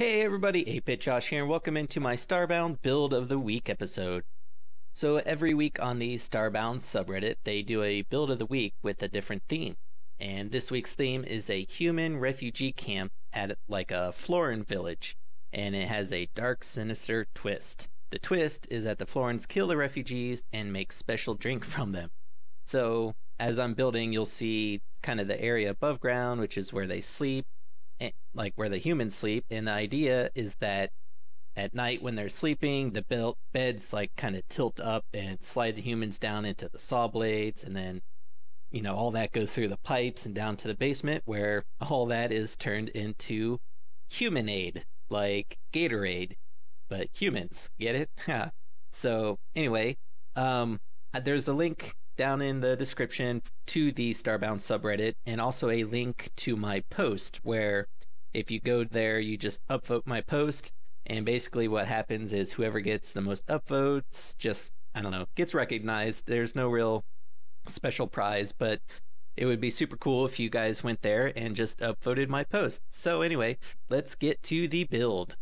Hey everybody, 8-Bit Josh here, and welcome into my Starbound Build of the Week episode. So every week on the Starbound subreddit, they do a Build of the Week with a different theme. And this week's theme is a human refugee camp at like a Floran village, and it has a dark, sinister twist. The twist is that the Florans kill the refugees and make special drink from them. So as I'm building, you'll see kind of the area above ground, which is where they sleep, like where the humans sleep. And the idea is that at night when they're sleeping, the beds like kind of tilt up and slide the humans down into the saw blades, and then you know all that goes through the pipes and down to the basement where all that is turned into human aid, like Gatorade, but humans. Get it? so anyway, um, there's a link down in the description to the Starbound subreddit and also a link to my post where if you go there, you just upvote my post. And basically, what happens is whoever gets the most upvotes just, I don't know, gets recognized. There's no real special prize, but it would be super cool if you guys went there and just upvoted my post. So, anyway, let's get to the build.